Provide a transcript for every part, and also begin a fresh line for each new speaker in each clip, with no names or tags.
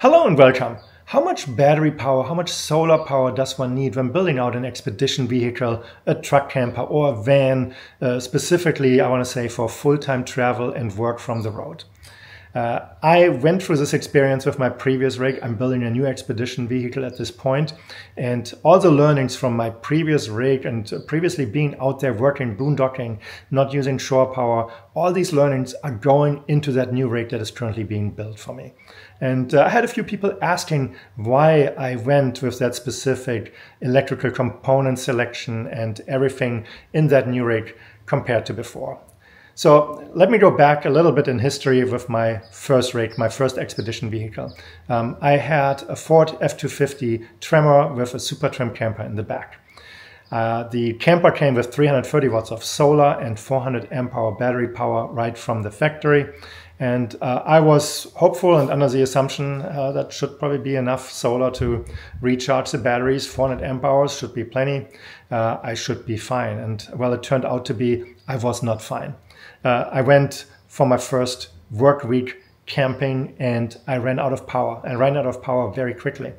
Hello and welcome. How much battery power, how much solar power does one need when building out an expedition vehicle, a truck camper, or a van, uh, specifically, I want to say, for full time travel and work from the road? Uh, I went through this experience with my previous rig. I'm building a new expedition vehicle at this point, and all the learnings from my previous rig and previously being out there working boondocking, not using shore power, all these learnings are going into that new rig that is currently being built for me. And uh, I had a few people asking why I went with that specific electrical component selection and everything in that new rig compared to before. So let me go back a little bit in history with my first rig, my first expedition vehicle. Um, I had a Ford F-250 Tremor with a Supertramp camper in the back. Uh, the camper came with 330 watts of solar and 400 amp hour battery power right from the factory. And uh, I was hopeful and under the assumption uh, that should probably be enough solar to recharge the batteries. 400 amp hours should be plenty. Uh, I should be fine. And well, it turned out to be I was not fine uh, I went for my first work week camping and I ran out of power. I ran out of power very quickly.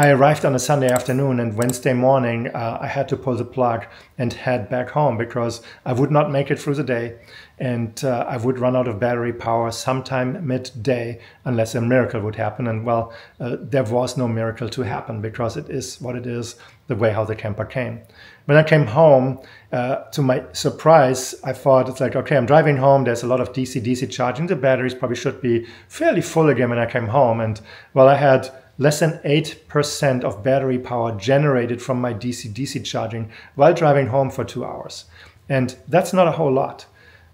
I arrived on a Sunday afternoon and Wednesday morning uh, I had to pull the plug and head back home because I would not make it through the day and uh, I would run out of battery power sometime midday unless a miracle would happen. And well, uh, there was no miracle to happen because it is what it is, the way how the camper came. When I came home, uh, to my surprise, I thought it's like, okay, I'm driving home. There's a lot of DC DC charging. The batteries probably should be fairly full again when I came home. And well, I had less than 8% of battery power generated from my DC DC charging while driving home for two hours. And that's not a whole lot.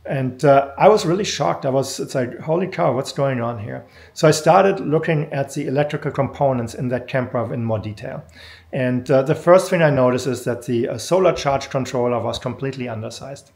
And uh, I was really shocked. I was, it's like, holy cow, what's going on here? So I started looking at the electrical components in that camper in more detail. And uh, the first thing I noticed is that the uh, solar charge controller was completely undersized.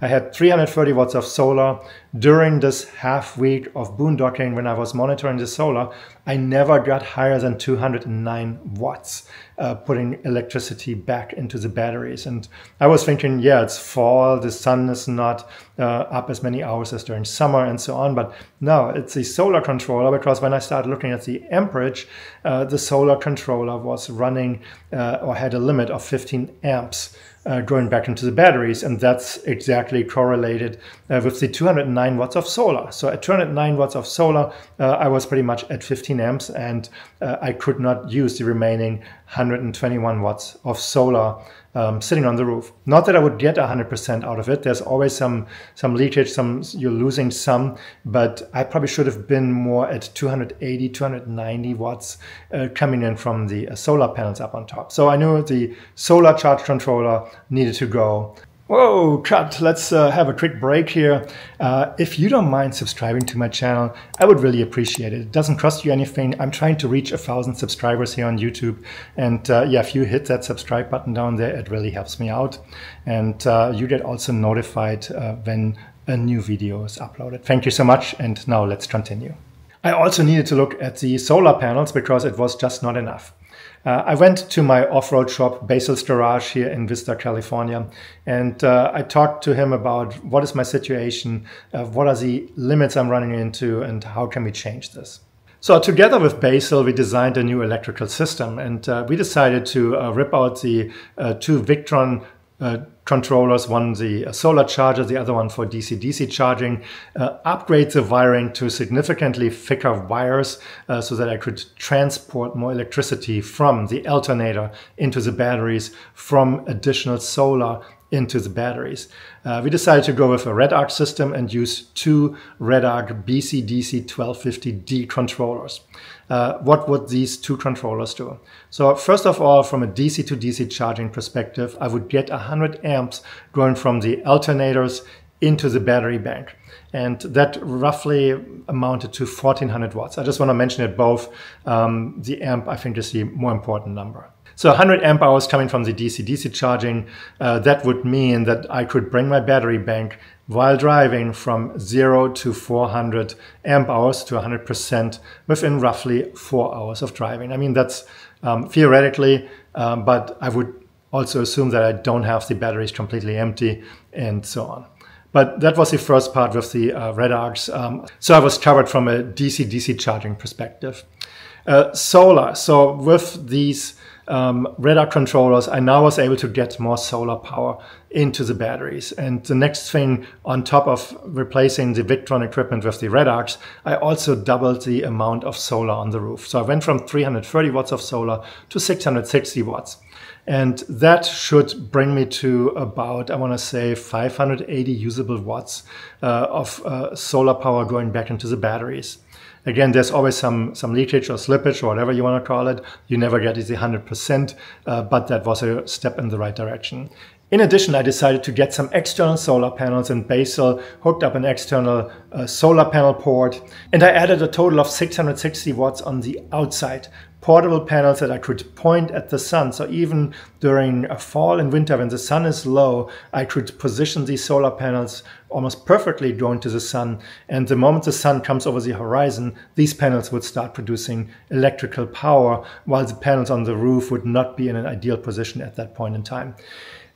I had 330 watts of solar during this half week of boondocking when I was monitoring the solar. I never got higher than 209 watts, uh, putting electricity back into the batteries. And I was thinking, yeah, it's fall, the sun is not uh, up as many hours as during summer and so on. But no, it's the solar controller because when I started looking at the amperage, uh, the solar controller was running uh, or had a limit of 15 amps uh, going back into the batteries. And that's exactly correlated uh, with the 209 watts of solar. So at 209 watts of solar, uh, I was pretty much at 15 amps and uh, I could not use the remaining 121 watts of solar um, sitting on the roof. Not that I would get 100% out of it. There's always some some leakage, some you're losing some, but I probably should have been more at 280, 290 watts uh, coming in from the uh, solar panels up on top. So I knew the solar charge controller needed to go. Whoa, cut. Let's uh, have a quick break here. Uh, if you don't mind subscribing to my channel, I would really appreciate it. It doesn't cost you anything. I'm trying to reach a thousand subscribers here on YouTube. And uh, yeah, if you hit that subscribe button down there, it really helps me out. And uh, you get also notified uh, when a new video is uploaded. Thank you so much. And now let's continue. I also needed to look at the solar panels because it was just not enough. Uh, I went to my off-road shop, Basil's Garage here in Vista, California, and uh, I talked to him about what is my situation, uh, what are the limits I'm running into, and how can we change this. So together with Basil, we designed a new electrical system, and uh, we decided to uh, rip out the uh, two Victron controllers, one the solar charger, the other one for DC-DC charging, uh, upgrade the wiring to significantly thicker wires uh, so that I could transport more electricity from the alternator into the batteries from additional solar into the batteries. Uh, we decided to go with a Redarc system and use two Redarc BCDC 1250D controllers. Uh, what would these two controllers do? So first of all, from a DC to DC charging perspective, I would get 100 amps going from the alternators into the battery bank. And that roughly amounted to 1400 watts. I just want to mention it both. Um, the amp, I think, is the more important number. So 100 amp hours coming from the DC-DC charging, uh, that would mean that I could bring my battery bank while driving from 0 to 400 amp hours to 100% within roughly four hours of driving. I mean, that's um, theoretically, um, but I would also assume that I don't have the batteries completely empty and so on. But that was the first part with the uh, Redarcs. Um, so I was covered from a DC-DC charging perspective. Uh, solar. So with these um, Redarc controllers, I now was able to get more solar power into the batteries. And the next thing on top of replacing the Victron equipment with the Redarcs, I also doubled the amount of solar on the roof. So I went from 330 watts of solar to 660 watts. And that should bring me to about, I want to say, 580 usable watts uh, of uh, solar power going back into the batteries. Again, there's always some, some leakage or slippage or whatever you want to call it. You never get it 100%, uh, but that was a step in the right direction. In addition, I decided to get some external solar panels in Basil hooked up an external uh, solar panel port. And I added a total of 660 watts on the outside portable panels that I could point at the sun. So even during a fall and winter when the sun is low, I could position these solar panels almost perfectly going to the sun. And the moment the sun comes over the horizon, these panels would start producing electrical power while the panels on the roof would not be in an ideal position at that point in time.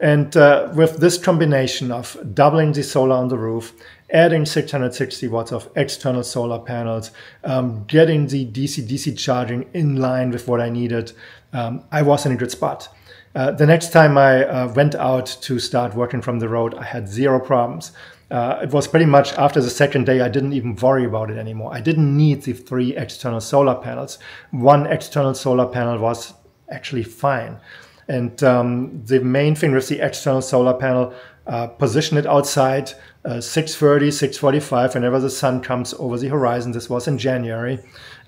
And uh, with this combination of doubling the solar on the roof, adding 660 watts of external solar panels, um, getting the DC DC charging in line with what I needed, um, I was in a good spot. Uh, the next time I uh, went out to start working from the road, I had zero problems. Uh, it was pretty much after the second day, I didn't even worry about it anymore. I didn't need the three external solar panels. One external solar panel was actually fine. And um, the main thing with the external solar panel, uh, position it outside, uh, 6.30, 6.45, whenever the sun comes over the horizon. This was in January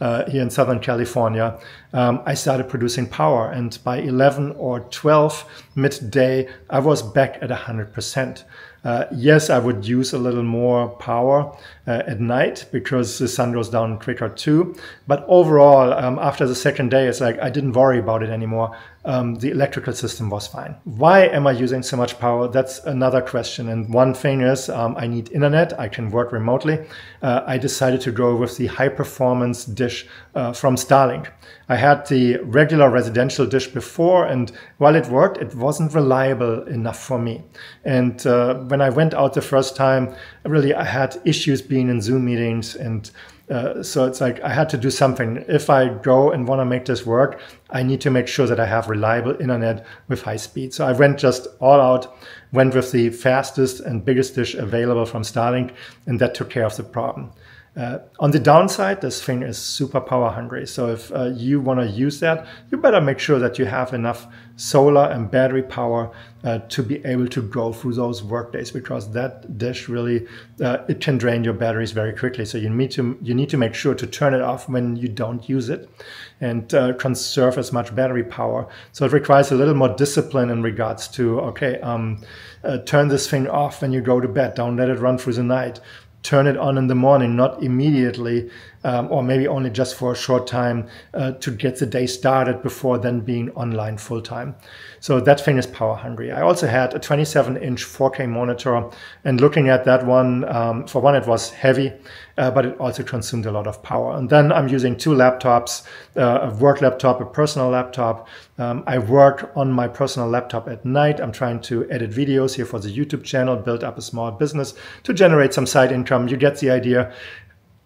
uh, here in Southern California. Um, I started producing power. And by 11 or 12 midday, I was back at 100%. Uh, yes, I would use a little more power uh, at night because the sun goes down quicker too. But overall, um, after the second day, it's like I didn't worry about it anymore. Um, the electrical system was fine. Why am I using so much power? That's another question. And one thing is um, I need internet. I can work remotely. Uh, I decided to go with the high performance dish uh, from Starlink. I had the regular residential dish before, and while it worked, it wasn't reliable enough for me. And uh, when I went out the first time, really I had issues being in Zoom meetings and uh, so it's like I had to do something. If I go and want to make this work, I need to make sure that I have reliable internet with high speed. So I went just all out, went with the fastest and biggest dish available from Starlink, and that took care of the problem. Uh, on the downside, this thing is super power hungry. So if uh, you want to use that, you better make sure that you have enough solar and battery power uh, to be able to go through those workdays because that dish really uh, it can drain your batteries very quickly. So you need to you need to make sure to turn it off when you don't use it and uh, conserve as much battery power. So it requires a little more discipline in regards to okay, um, uh, turn this thing off when you go to bed. Don't let it run through the night turn it on in the morning, not immediately, um, or maybe only just for a short time uh, to get the day started before then being online full time. So that thing is power hungry. I also had a 27 inch 4K monitor, and looking at that one, um, for one, it was heavy, uh, but it also consumed a lot of power. And then I'm using two laptops uh, a work laptop, a personal laptop. Um, I work on my personal laptop at night. I'm trying to edit videos here for the YouTube channel, build up a small business to generate some side income. You get the idea.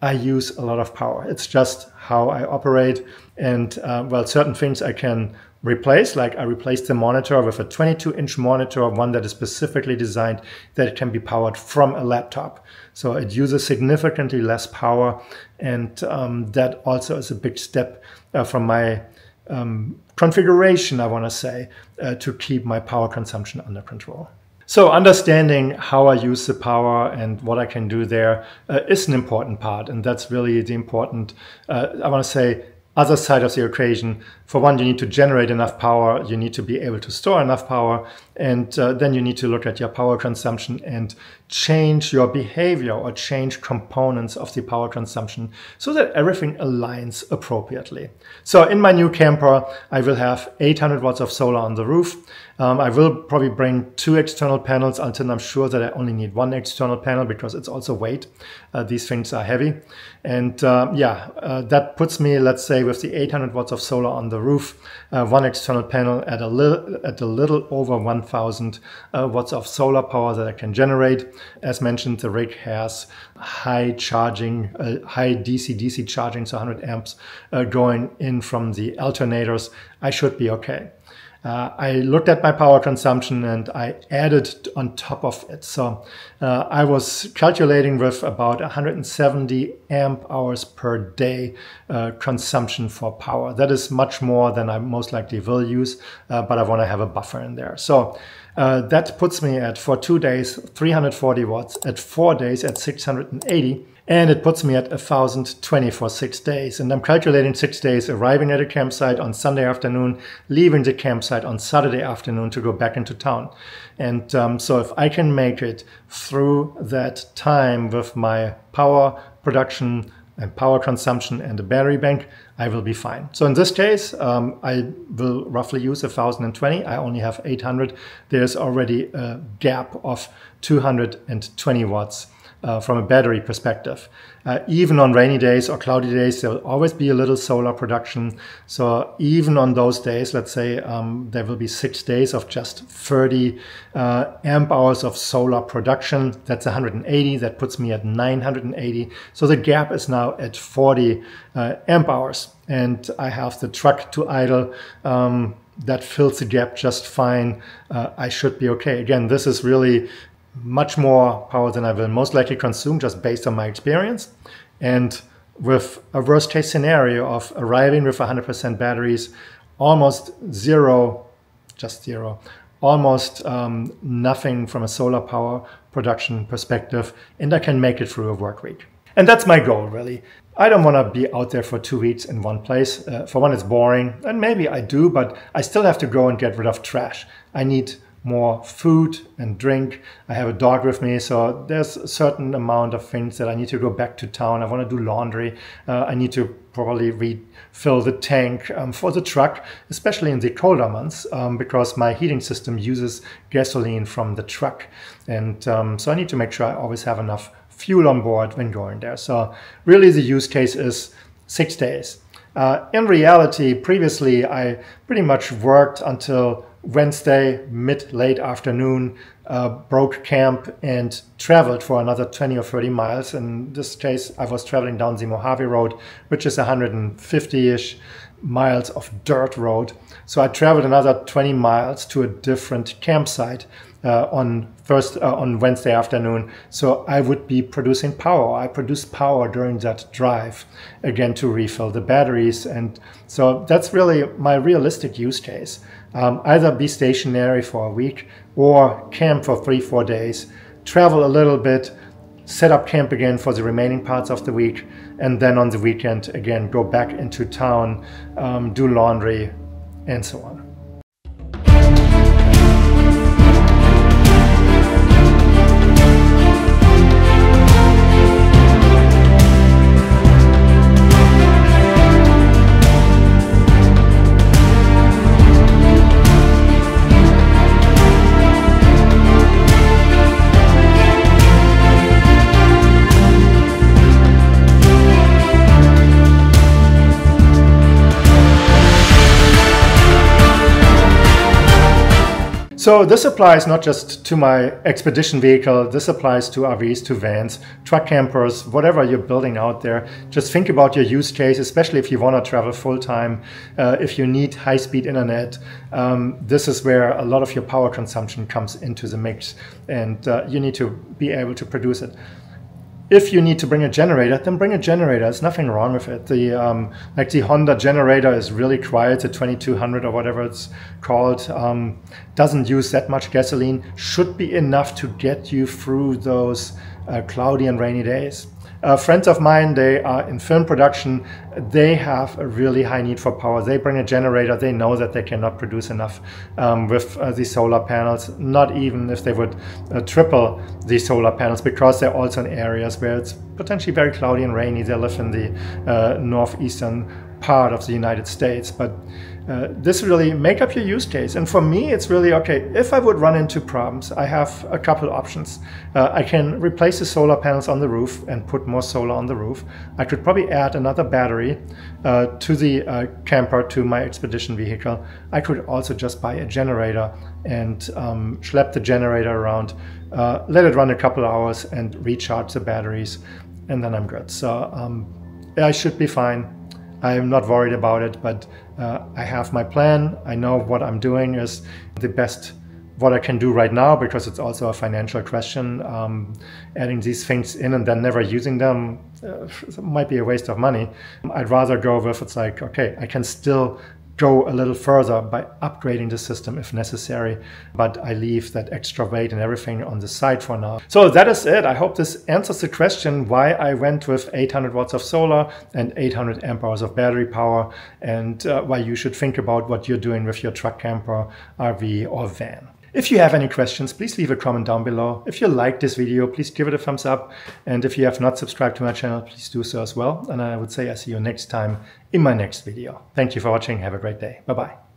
I use a lot of power. It's just how I operate. And uh, well, certain things I can replace, like I replaced the monitor with a 22 inch monitor, one that is specifically designed that can be powered from a laptop. So it uses significantly less power. And um, that also is a big step uh, from my um, configuration, I want to say, uh, to keep my power consumption under control. So understanding how I use the power and what I can do there uh, is an important part, and that's really the important. Uh, I want to say other side of the equation. For one, you need to generate enough power. You need to be able to store enough power, and uh, then you need to look at your power consumption and change your behavior or change components of the power consumption so that everything aligns appropriately. So in my new camper, I will have 800 watts of solar on the roof. Um, I will probably bring two external panels until I'm sure that I only need one external panel because it's also weight. Uh, these things are heavy. And uh, yeah, uh, that puts me, let's say, with the 800 watts of solar on the roof, uh, one external panel at a little at a little over 1,000 uh, watts of solar power that I can generate. As mentioned, the rig has high charging, uh, high DC-DC charging, so 100 amps uh, going in from the alternators. I should be okay uh, I looked at my power consumption and I added on top of it. So uh, I was calculating with about 170 amp hours per day uh, consumption for power. That is much more than I most likely will use, uh, but I want to have a buffer in there. So uh, that puts me at for two days 340 watts, at four days at 680 and it puts me at 1020 for six days. And I'm calculating six days, arriving at a campsite on Sunday afternoon, leaving the campsite on Saturday afternoon to go back into town. And um, so if I can make it through that time with my power production and power consumption and the battery bank, I will be fine. So in this case, um, I will roughly use 1020. I only have 800. There's already a gap of 220 watts uh, from a battery perspective. Uh, even on rainy days or cloudy days, there will always be a little solar production. So even on those days, let's say um, there will be six days of just 30 uh, amp hours of solar production. That's 180. That puts me at 980. So the gap is now at 40 uh, amp hours. And I have the truck to idle. Um, that fills the gap just fine. Uh, I should be okay. Again, this is really much more power than I will most likely consume just based on my experience. And with a worst case scenario of arriving with 100% batteries, almost zero, just zero, almost um, nothing from a solar power production perspective, and I can make it through a work week. And that's my goal, really. I don't want to be out there for two weeks in one place. Uh, for one, it's boring, and maybe I do, but I still have to go and get rid of trash. I need more food and drink. I have a dog with me, so there's a certain amount of things that I need to go back to town. I want to do laundry. Uh, I need to probably refill the tank um, for the truck, especially in the colder months, um, because my heating system uses gasoline from the truck. And um, so I need to make sure I always have enough fuel on board when going there. So really the use case is six days. Uh, in reality, previously I pretty much worked until Wednesday, mid late afternoon, uh, broke camp and traveled for another 20 or 30 miles. In this case, I was traveling down the Mojave Road, which is 150 ish miles of dirt road. So I traveled another 20 miles to a different campsite uh, on first uh, on Wednesday afternoon. So I would be producing power. I produced power during that drive again to refill the batteries, and so that's really my realistic use case. Um, either be stationary for a week or camp for three four days, travel a little bit, set up camp again for the remaining parts of the week, and then on the weekend again go back into town, um, do laundry, and so on. So this applies not just to my expedition vehicle, this applies to RVs, to vans, truck campers, whatever you're building out there. Just think about your use case, especially if you want to travel full time, uh, if you need high speed internet. Um, this is where a lot of your power consumption comes into the mix and uh, you need to be able to produce it if you need to bring a generator, then bring a generator. There's nothing wrong with it. The um, like the Honda generator is really quiet. The 2200 or whatever it's called um, doesn't use that much gasoline. Should be enough to get you through those uh, cloudy and rainy days. Uh, friends of mine, they are in film production. They have a really high need for power. They bring a generator. They know that they cannot produce enough um, with uh, these solar panels, not even if they would uh, triple these solar panels, because they're also in areas where it's potentially very cloudy and rainy. They live in the uh, northeastern part of the United States. But uh, this really make up your use case. And for me, it's really okay. If I would run into problems, I have a couple options. Uh, I can replace the solar panels on the roof and put more solar on the roof. I could probably add another battery uh, to the uh, camper to my expedition vehicle. I could also just buy a generator and um, schlep the generator around, uh, let it run a couple hours, and recharge the batteries, and then I'm good. So um, I should be fine. I'm not worried about it, but uh, I have my plan. I know what I'm doing is the best what I can do right now because it's also a financial question. Um, adding these things in and then never using them uh, might be a waste of money. I'd rather go with it's like, okay, I can still go a little further by upgrading the system if necessary, but I leave that extra weight and everything on the side for now. So that is it. I hope this answers the question why I went with 800 watts of solar and 800 amp hours of battery power and uh, why you should think about what you're doing with your truck camper, RV or van. If you have any questions, please leave a comment down below. If you like this video, please give it a thumbs up. And if you have not subscribed to my channel, please do so as well. And I would say I see you next time in my next video. Thank you for watching. Have a great day. Bye-bye.